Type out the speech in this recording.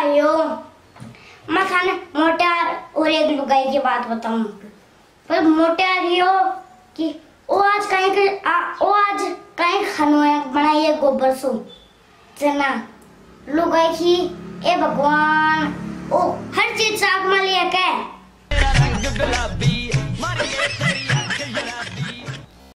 आए मैं खाने मोटे मोटार और एक लुगाई की बात बताऊँ। पर मोटे आ रही हो कि ओ आज कहीं के आ ओ आज कहीं खानो है बनाई है गोबर सो। चना लुगाई की, ए भगवान ओ हर चीज़ साग में लिया के